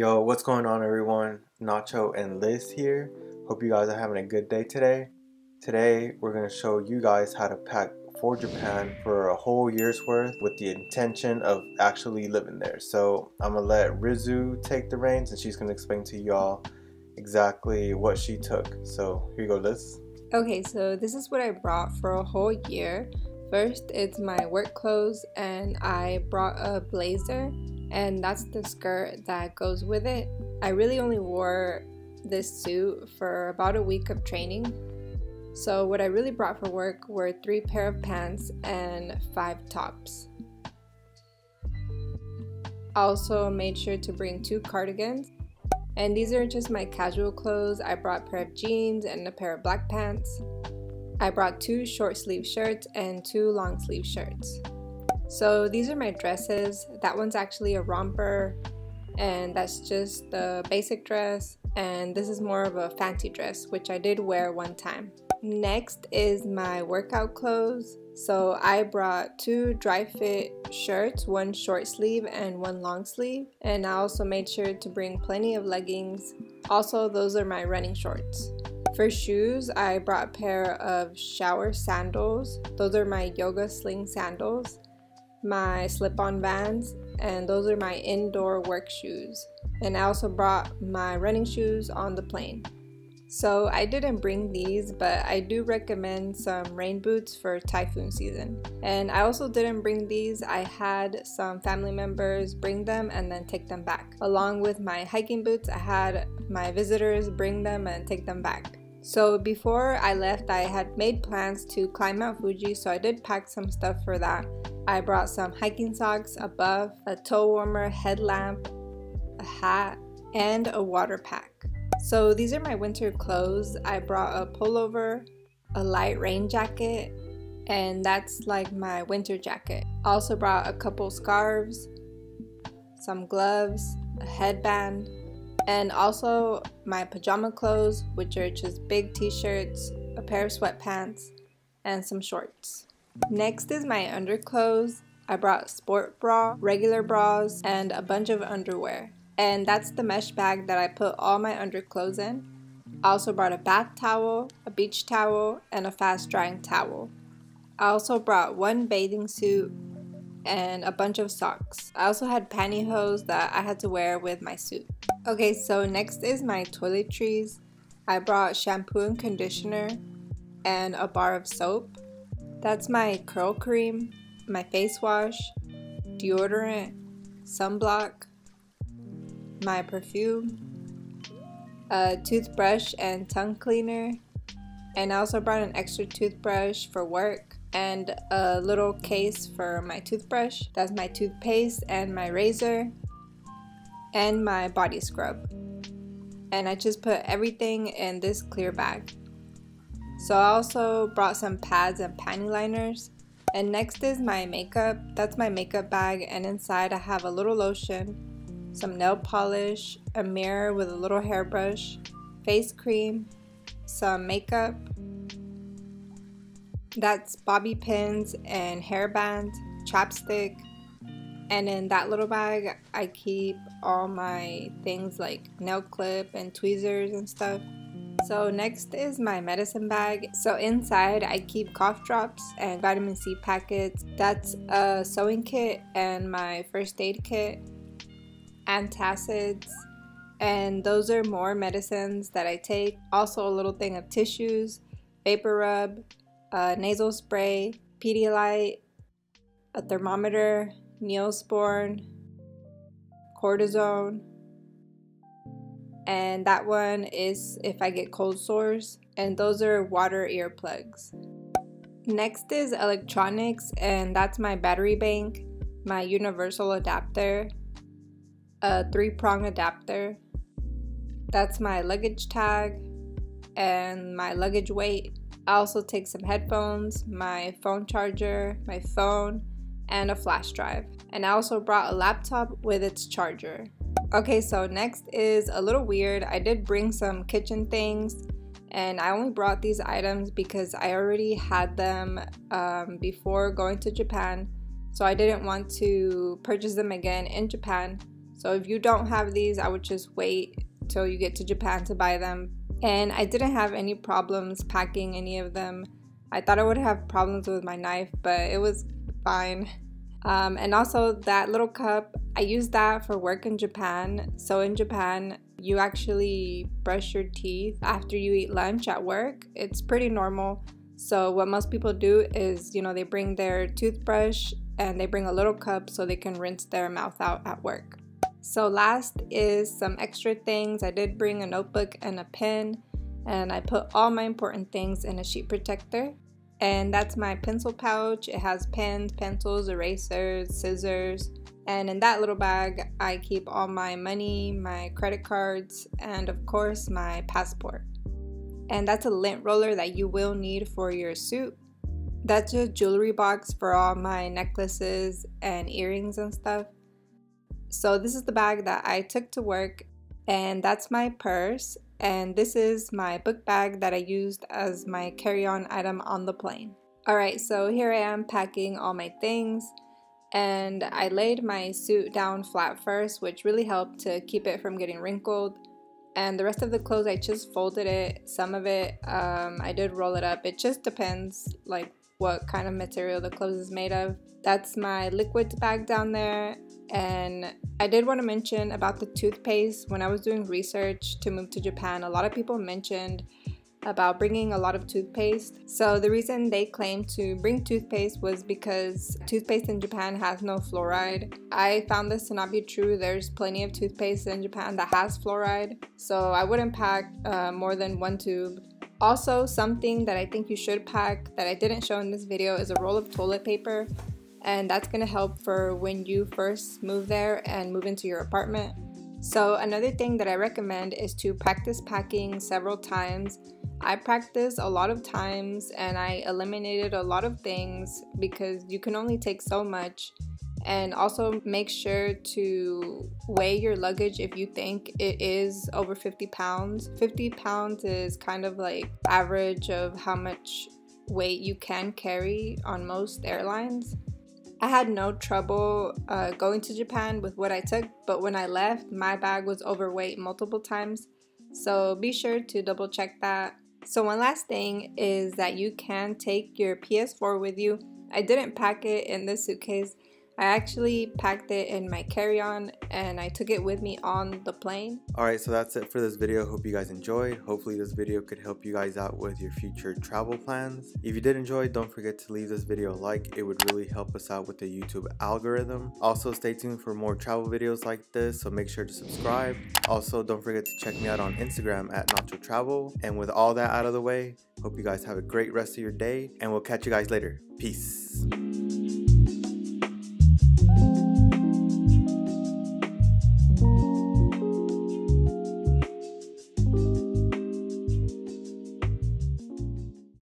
Yo, what's going on everyone? Nacho and Liz here. Hope you guys are having a good day today. Today, we're to show you guys how to pack for Japan for a whole year's worth with the intention of actually living there. So I'm to let Liz take the reins and she's to explain to y'all exactly what she took. So here you go, Liz. Okay, so this is what I brought for a whole year. First, it's my work clothes, and I brought a blazer, and that's the skirt that goes with it. I really only wore this suit for about a week of training. So, what I really brought for work were three pair of pants and five tops. I also made sure to bring two cardigans and these are just my casual clothes. I brought a pair of jeans and a pair of black pants. I brought two short sleeve shirts and two long sleeve shirts. So these are my dresses. That one's actually a romper and that's just the basic dress and this is more of a fancy dress which I did wear one time. Next is my workout clothes. So I brought two dry fit shirts, one short sleeve and one long sleeve. And I also made sure to bring plenty of leggings. Also, those are my running shorts. For shoes, I brought a pair of shower sandals. Those are my yoga sling sandals. My slip on vans, and those are my indoor work shoes. And I also brought my running shoes on the plane. So I didn't bring these, but I do recommend some rain boots for typhoon season. And I also didn't bring these. I had some family members bring them and then take them back. Along with my hiking boots, I had my visitors bring them and take them back. So before I left, I had made plans to climb Mount Fuji, so I did pack some stuff for that. I brought some hiking socks, a buff, a toe warmer, headlamp, a hat, and a water pack. So these are my winter clothes. I brought a pullover, a light rain jacket, and that's like my winter jacket. Also brought a couple scarves, some gloves, a headband, and also my pajama clothes, which are just big t-shirts, a pair of sweatpants, and some shorts. Next is my underclothes. I brought sport bra, regular bras, and a bunch of underwear and that's the mesh bag that I put all my underclothes in. I also brought a bath towel, a beach towel, and a fast drying towel. I also brought one bathing suit and a bunch of socks. I also had pantyhose that I had to wear with my suit. Okay, so next is my toiletries. I brought shampoo and conditioner and a bar of soap. That's my curl cream, my face wash, deodorant, sunblock, my perfume, a toothbrush and tongue cleaner, and I also brought an extra toothbrush for work and a little case for my toothbrush. That's my toothpaste and my razor and my body scrub. And I just put everything in this clear bag. So I also brought some pads and panty liners. And next is my makeup. That's my makeup bag and inside I have a little lotion, some nail polish, a mirror with a little hairbrush, face cream, some makeup. That's bobby pins and hairband, chapstick. And in that little bag, I keep all my things like nail clip and tweezers and stuff. So next is my medicine bag. So inside I keep cough drops and vitamin C packets. That's a sewing kit and my first aid kit antacids, and those are more medicines that I take. Also, a little thing of tissues, vapor rub, nasal spray, Pedialyte, a thermometer, Neosporin, cortisone, and that one is if I get cold sores, and those are water earplugs. Next is electronics, and that's my battery bank, my universal adapter, a three prong adapter. That's my luggage tag and my luggage weight. I also take some headphones, my phone charger, my phone, and a flash drive. And I also brought a laptop with its charger. Okay, so next is a little weird. I did bring some kitchen things and I only brought these items because I already had them um, before going to Japan. So I didn't want to purchase them again in Japan. So if you don't have these, I would just wait till you get to Japan to buy them. And I didn't have any problems packing any of them. I thought I would have problems with my knife, but it was fine. Um, and also that little cup, I use that for work in Japan. So in Japan, you actually brush your teeth after you eat lunch at work. It's pretty normal. So what most people do is, you know, they bring their toothbrush and they bring a little cup so they can rinse their mouth out at work. So last is some extra things. I did bring a notebook and a pen and I put all my important things in a sheet protector. And that's my pencil pouch. It has pens, pencils, erasers, scissors. And in that little bag, I keep all my money, my credit cards, and of course my passport. And that's a lint roller that you will need for your suit. That's a jewelry box for all my necklaces and earrings and stuff. So this is the bag that I took to work and that's my purse and this is my book bag that I used as my carry-on item on the plane. Alright, so here I am packing all my things and I laid my suit down flat first which really helped to keep it from getting wrinkled. And the rest of the clothes I just folded it some of it um, I did roll it up. It just depends like what kind of material the clothes is made of. That's my liquids bag down there. And I did want to mention about the toothpaste. When I was doing research to move to Japan, a lot of people mentioned about bringing a lot of toothpaste. So the reason they claimed to bring toothpaste was because toothpaste in Japan has no fluoride. I found this to not be true. There's plenty of toothpaste in Japan that has fluoride. So I wouldn't pack uh, more than one tube. Also, something that I think you should pack that I didn't show in this video is a roll of toilet paper and that's to help for when you first move there and move into your apartment. So another thing that I recommend is to practice packing several times. I practiced a lot of times and I eliminated a lot of things because you can only take so much. And also make sure to weigh your luggage if you think it is over 50 pounds. 50 pounds is kind of like average of how much weight you can carry on most airlines. I had no trouble uh, going to Japan with what I took, but when I left, my bag was overweight multiple times. So be sure to double check that. So, one last thing is that you can take your PS4 with you. I didn't pack it in this suitcase I actually packed it in my carry-on and I took it with me on the plane. Alright, so that's it for this video. Hope you guys enjoyed. Hopefully this video could help you guys out with your future travel plans. If you did enjoy, don't forget to leave this video a like. It would really help us out with the YouTube algorithm. Also, stay tuned for more travel videos like this, so make sure to subscribe. Also, don't forget to check me out on Instagram at Nacho Travel. And with all that out of the way, hope you guys have a great rest of your day and we'll catch you guys later. Peace.